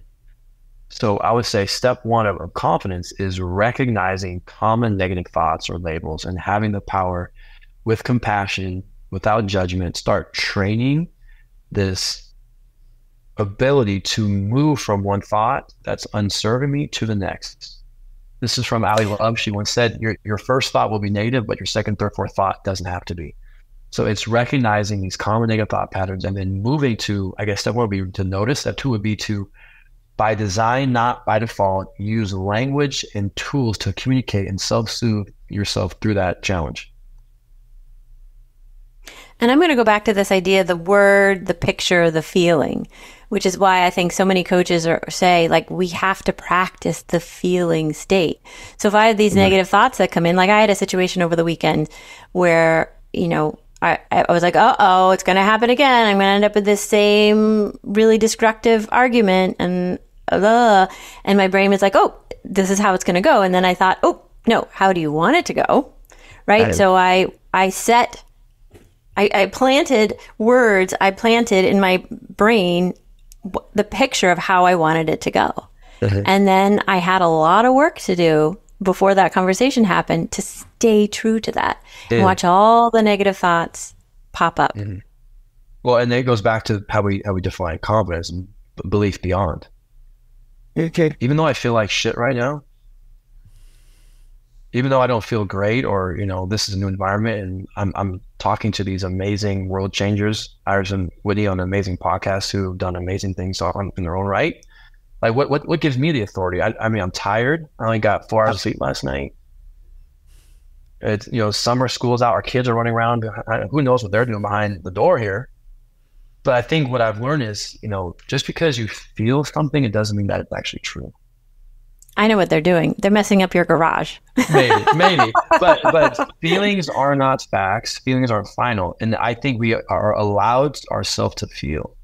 So I would say step one of, of confidence is recognizing common negative thoughts or labels and having the power with compassion, without judgment, start training this ability to move from one thought that's unserving me to the next. This is from Ali Love. She once said, your, your first thought will be negative, but your second, third, fourth thought doesn't have to be. So it's recognizing these common negative thought patterns and then moving to, I guess, step one would be to notice. Step two would be to, by design, not by default, use language and tools to communicate and self soothe yourself through that challenge. And I'm going to go back to this idea the word, the picture, the feeling which is why I think so many coaches are, say, like, we have to practice the feeling state. So if I have these mm-hmm. negative thoughts that come in, like I had a situation over the weekend where, you know, I, I was like, uh oh, it's going to happen again. I'm going to end up with this same really destructive argument. And, uh, and my brain was like, oh, this is how it's going to go. And then I thought, oh, no, how do you want it to go? Right. So I, I set I, I, planted words I planted in my brain the picture of how I wanted it to go. Uh-huh. And then I had a lot of work to do before that conversation happened to stay true to that yeah. and watch all the negative thoughts pop up. Mm-hmm. Well, and it goes back to how we how we define confidence and belief beyond. Okay. Even though I feel like shit right now, even though I don't feel great or, you know, this is a new environment and I'm, I'm talking to these amazing world changers, Iris and Whitney on an amazing podcasts who have done amazing things on, in their own right. Like what, what, what gives me the authority? I, I mean, I'm tired. I only got four hours of sleep last night. It's, you know, summer school's out. Our kids are running around. Who knows what they're doing behind the door here. But I think what I've learned is, you know, just because you feel something, it doesn't mean that it's actually true. I know what they're doing. They're messing up your garage. (laughs) maybe, maybe, but but feelings are not facts. Feelings aren't final, and I think we are allowed ourselves to feel,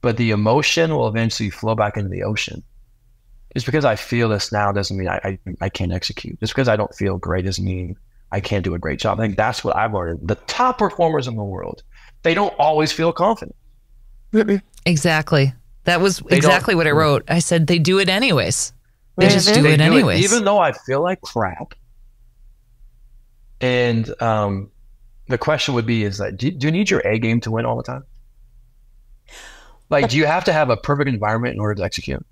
but the emotion will eventually flow back into the ocean. Just because I feel this now doesn't mean I, I, I can't execute. Just because I don't feel great doesn't mean I can't do a great job. I think that's what I've learned. The top performers in the world, they don't always feel confident. Exactly. That was they exactly what I wrote. I said they do it anyways. They just do they it do anyways. It, even though I feel like crap. And um, the question would be: Is that do, do you need your A game to win all the time? Like, do you have to have a perfect environment in order to execute?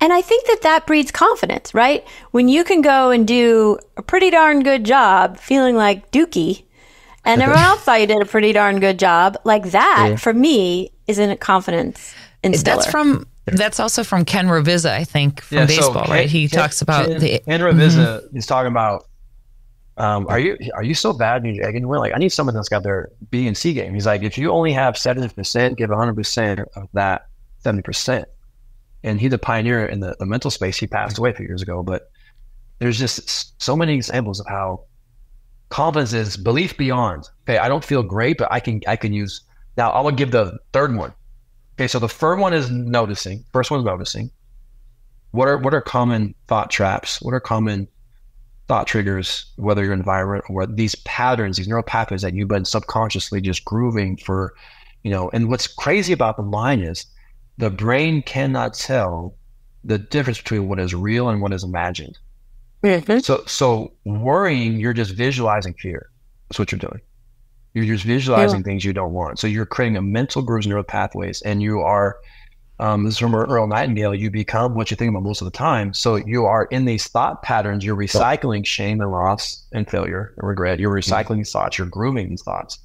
And I think that that breeds confidence, right? When you can go and do a pretty darn good job feeling like Dookie, and (laughs) everyone else thought you did a pretty darn good job, like that yeah. for me is a confidence instiller. That's from that's also from Ken Ravizza, I think, from yeah, baseball, so Ken, right? He Ken, talks about Ken, the Ken Ravizza mm-hmm. is talking about um, are you are you so bad in your egg and win? Like I need someone that's got their B and C game. He's like, if you only have seventy percent, give hundred percent of that seventy percent. And he's a pioneer in the, the mental space. He passed away a few years ago, but there's just so many examples of how confidence is belief beyond. Okay, I don't feel great, but I can I can use now I will give the third one. Okay, so the first one is noticing. First one is noticing. What are what are common thought traps? What are common thought triggers, whether your environment or these patterns, these neural pathways that you've been subconsciously just grooving for, you know, and what's crazy about the mind is the brain cannot tell the difference between what is real and what is imagined. Mm-hmm. So so worrying, you're just visualizing fear. That's what you're doing. You're just visualizing yeah. things you don't want. So you're creating a mental grooves neural pathways, and you are. Um, this is from Earl Nightingale. You become what you think about most of the time. So you are in these thought patterns. You're recycling shame and loss and failure and regret. You're mm-hmm. recycling mm-hmm. these thoughts. You're grooming these thoughts,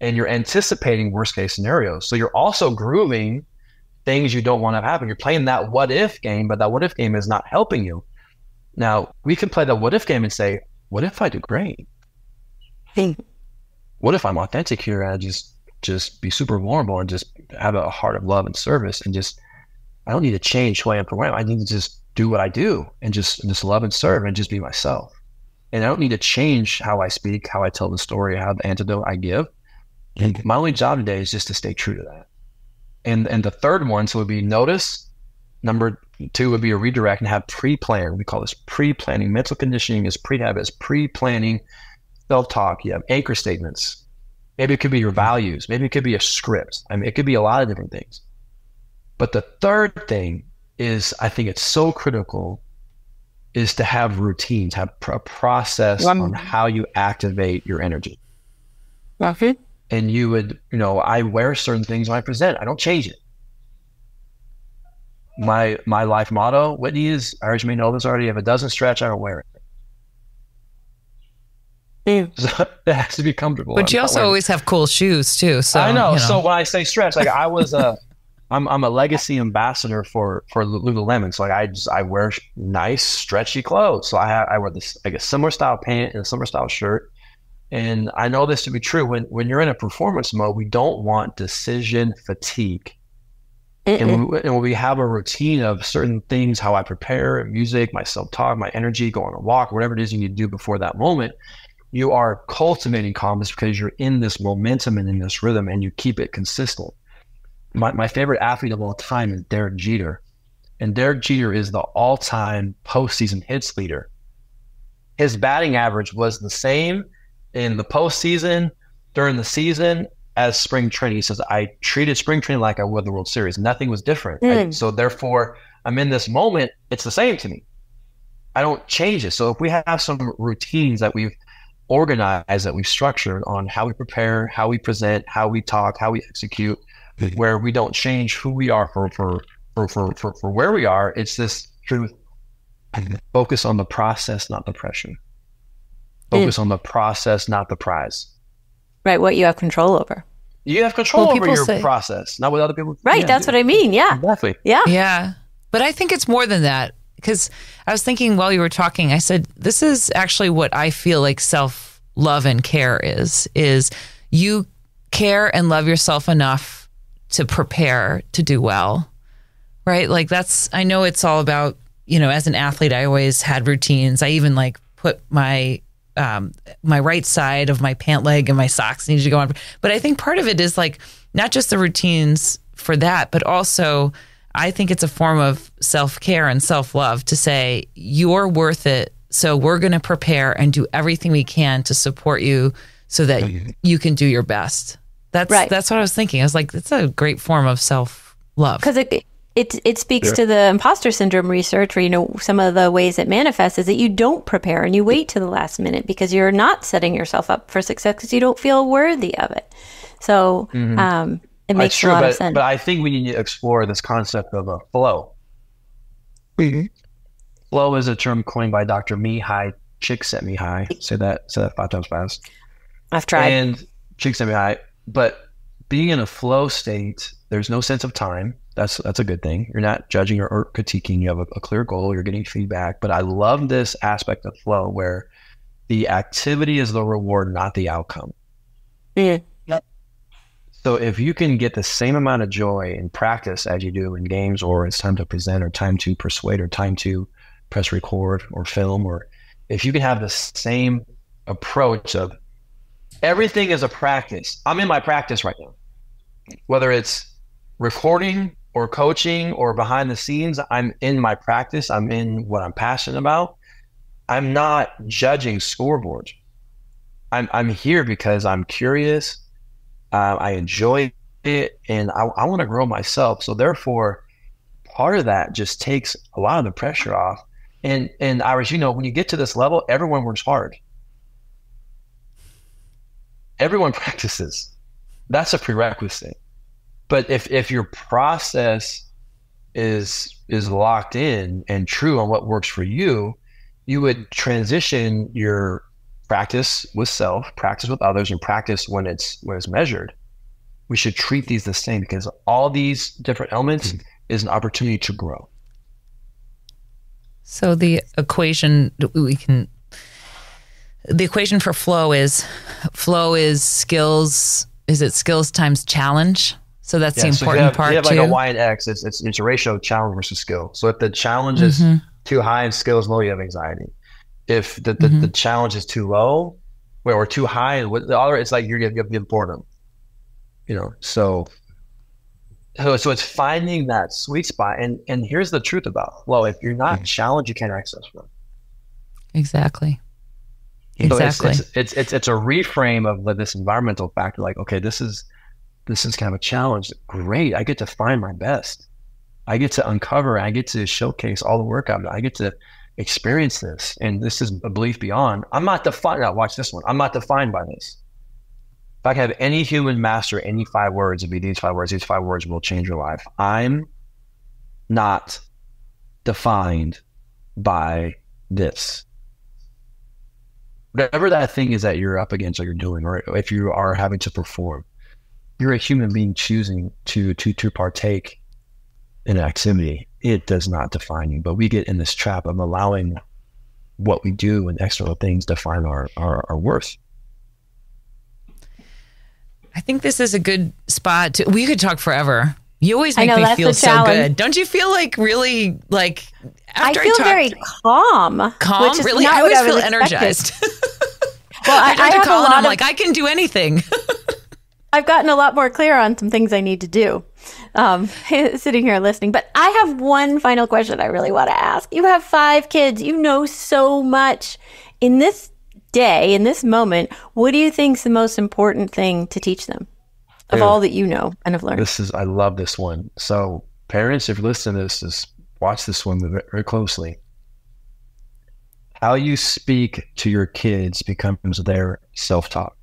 and you're anticipating worst case scenarios. So you're also grooming things you don't want to happen. You're playing that what if game, but that what if game is not helping you. Now we can play the what if game and say, what if I do great? What if I'm authentic here and I just just be super vulnerable and just have a heart of love and service and just I don't need to change who I am for I am. I need to just do what I do and just just love and serve and just be myself. And I don't need to change how I speak, how I tell the story, how the antidote I give. And mm-hmm. my only job today is just to stay true to that. And and the third one so would be notice. Number two would be a redirect and have pre-plan. We call this pre-planning. Mental conditioning is pre-habits, pre-planning self-talk. You have anchor statements. Maybe it could be your mm-hmm. values. Maybe it could be a script. I mean, it could be a lot of different things. But the third thing is, I think it's so critical, is to have routines, have a process on how you activate your energy. Okay. And you would, you know, I wear certain things when I present. I don't change it. My my life motto, Whitney is, Iris may know this already. If it doesn't stretch, I don't wear it. (laughs) So it has to be comfortable. But you also always have cool shoes too. So I know. You know. So when I say stretch, like I was uh, a, (laughs) I'm I'm a legacy ambassador for for Lululemon. So like I just I wear nice stretchy clothes. So I have, I wear this like a similar style pant and a similar style shirt. And I know this to be true. When when you're in a performance mode, we don't want decision fatigue. And when, we, and when we have a routine of certain things, how I prepare, music, my self talk, my energy, go on a walk, whatever it is you need to do before that moment, you are cultivating calmness because you're in this momentum and in this rhythm and you keep it consistent. My, my favorite athlete of all time is Derek Jeter. And Derek Jeter is the all time postseason hits leader. His batting average was the same in the postseason during the season as spring training. He says, I treated spring training like I would the World Series. Nothing was different. Mm. I, so therefore, I'm in this moment. It's the same to me. I don't change it. So if we have some routines that we've organized that we've structured on how we prepare, how we present, how we talk, how we execute, mm-hmm. where we don't change who we are for for for for for, for where we are. It's this truth. Focus on the process, not the pressure. Focus mm. on the process, not the prize. Right, what you have control over. You have control well, over your say, process, not what other people. Right, yeah, that's do. what I mean. Yeah, exactly. Yeah, yeah. But I think it's more than that because I was thinking while you were talking, I said this is actually what I feel like self love and care is. Is you care and love yourself enough to prepare to do well, right? Like that's. I know it's all about you know. As an athlete, I always had routines. I even like put my um, my right side of my pant leg and my socks need to go on. But I think part of it is like not just the routines for that, but also I think it's a form of self care and self love to say you're worth it. So we're going to prepare and do everything we can to support you so that you can do your best. That's right. that's what I was thinking. I was like, it's a great form of self love because it it it speaks yeah. to the imposter syndrome research where you know some of the ways it manifests is that you don't prepare and you wait to the last minute because you're not setting yourself up for success because you don't feel worthy of it so mm-hmm. um, it makes true, a lot but, of sense but i think we need to explore this concept of a flow mm-hmm. flow is a term coined by dr mihaly csikszentmihalyi say that say that five times fast i've tried and csikszentmihalyi but being in a flow state there's no sense of time that's that's a good thing. You're not judging or, or critiquing. You have a, a, clear goal. You're getting feedback. But I love this aspect of flow where the activity is the reward, not the outcome. Yeah. So if you can get the same amount of joy in practice as you do in games, or it's time to present, or time to persuade, or time to press record or film, or if you can have the same approach of everything is a practice. I'm in my practice right now. Whether it's recording or coaching or behind the scenes, I'm in my practice. I'm in what I'm passionate about. I'm not judging scoreboards. I'm I'm here because I'm curious. Uh, I enjoy it, and I, I want to grow myself. So therefore, part of that just takes a lot of the pressure off. And and Iris, you know, when you get to this level, everyone works hard. Everyone (laughs) practices. That's a prerequisite. But if if your process is is locked in and true on what works for you, you would transition your practice with self, practice with others, and practice when it's when it's measured. We should treat these the same because all these different elements mm-hmm. is an opportunity to grow. So the equation we can the equation for flow is flow is skills is it skills times challenge so that's yeah, the important so have, part. You have like too. a y and x. It's, it's it's a ratio of challenge versus skill. So if the challenge is mm-hmm. too high and skill is low, you have anxiety. If the the, mm-hmm. the challenge is too low, or too high, the other it's like you're gonna you have boredom. You know, so so so it's finding that sweet spot. And and here's the truth about well, if you're not challenged, you can't access flow. Exactly. Exactly. It's, it's, it's it's it's a reframe of like, this environmental factor. Like, okay, this is this is kind of a challenge. Great. I get to find my best. I get to uncover, I get to showcase all the work I've done. I get to experience this. And this is a belief beyond. I'm not defined. Now, watch this one. I'm not defined by this. If I could have any human master any five words, it'd be these five words. These five words will change your life. I'm not defined by this. Whatever that thing is that you're up against or you're doing, or if you are having to perform, you're a human being choosing to to to partake in an activity, it does not define you. But we get in this trap of allowing what we do and external things define our, our, our worth. I think this is a good spot to we could talk forever. You always make know, me feel so good. Don't you feel like really like I feel I very calm. Calm? Really? I always feel energized. (laughs) well, I, I, I talk to Collin, I'm of, like, I can do anything. (laughs) I've gotten a lot more clear on some things I need to do. Um, (laughs) sitting here listening, but I have one final question I really want to ask. You have five kids. You know so much. In this day, in this moment, what do you think is the most important thing to teach them of all that you know and have learned? This is I love this one. So parents, if you listen to this, just watch this one very closely. How you speak to your kids becomes their self-talk.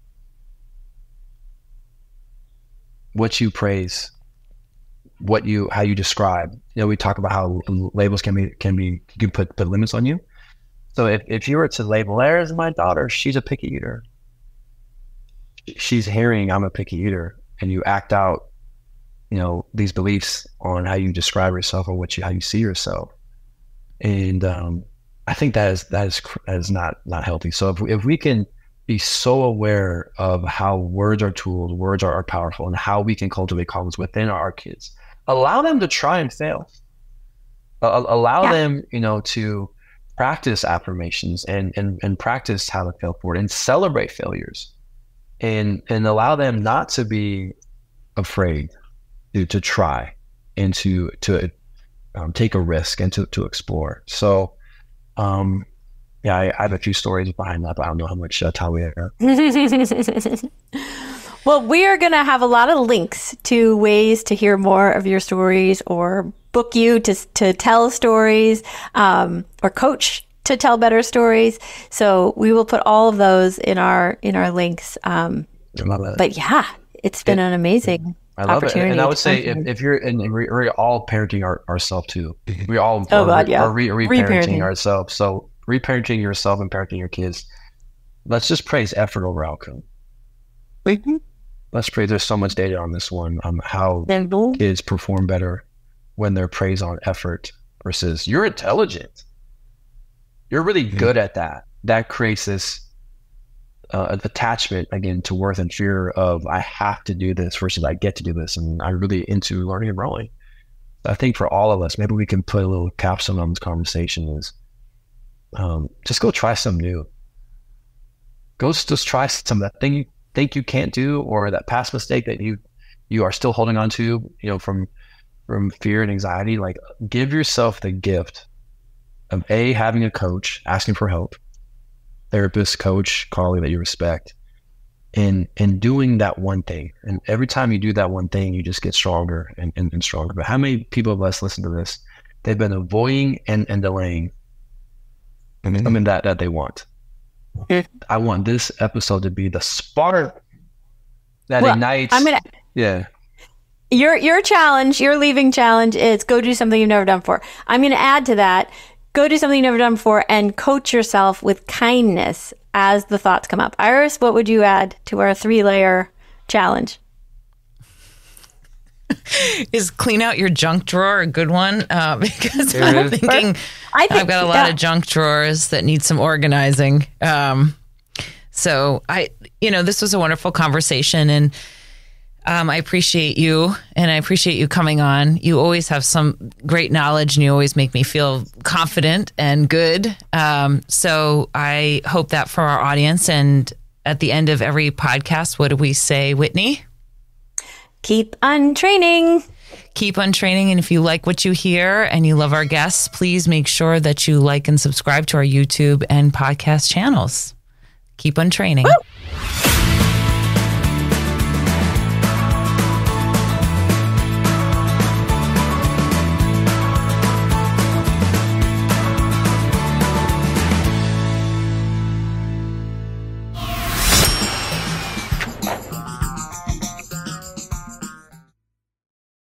What you praise what you how you describe. You know, we talk about how labels can be can be can put put limits on you. So if, if you were to label Eris my daughter, she's a picky eater. She's hearing I'm a picky eater, and you act out, you know, these beliefs on how you describe yourself or what you how you see yourself, and um, I think that is that is that is not not healthy. So if if we can be so aware of how words are tools, words are, are powerful, and how we can cultivate confidence within our kids. Allow them to try and fail. Uh, allow yeah. them, you know, to practice affirmations and, and and practice how to fail forward and celebrate failures, and and allow them not to be afraid to to try and to to um, take a risk and to to explore. So, um, yeah, I, I, have a few stories behind that, but I don't know how much uh, time we have. well, we are going to have a lot of links to ways to hear more of your stories or book you to, to tell stories um, or coach to tell better stories. So we will put all of those in our in our links. Um, but yeah, it's been it, an amazing. I love it, and I would say if, if you're and we're all parenting our, ourselves too. We all oh are, god yeah are re, re-parenting ourselves. So reparenting yourself and parenting your kids, let's just praise effort over outcome. Mm-hmm. Let's praise. There's so much data on this one on how kids perform better when they're praised on effort versus you're intelligent. You're really mm-hmm. good at that. That creates this uh, attachment again to worth and fear of I have to do this versus I get to do this, and I'm really into learning and growing. I think for all of us, maybe we can put a little capstone on this conversation is um, just go try some new. Go just try some that thing you think you can't do, or that past mistake that you you are still holding on to, you know, from from fear and anxiety. Like, give yourself the gift of a having a coach, asking for help, therapist, coach, colleague that you respect, and and doing that one thing. And every time you do that one thing, you just get stronger and, and, and stronger. But how many people of us listen to this? They've been avoiding and, and delaying mm-hmm. something that, that they want. I want this episode to be the spark that well, ignites. I'm gonna. Yeah. Your your challenge, your leaving challenge is go do something you've never done before. I'm going to add to that. Go do something you've never done before and coach yourself with kindness as the thoughts come up. Iris, what would you add to our three layer challenge? (laughs) is clean out your junk drawer a good one? Uh, (laughs) because I'm thinking I have got a lot yeah. of junk drawers that need some organizing. Um, so I, you know, this was a wonderful conversation and um, I appreciate you and I appreciate you coming on. You always have some great knowledge and you always make me feel confident and good. Um, so I hope that for our audience and at the end of every podcast, what do we say, Whitney? Keep on training. Keep on training. And if you like what you hear and you love our guests, please make sure that you like and subscribe to our YouTube and podcast channels. Keep untraining. Woo!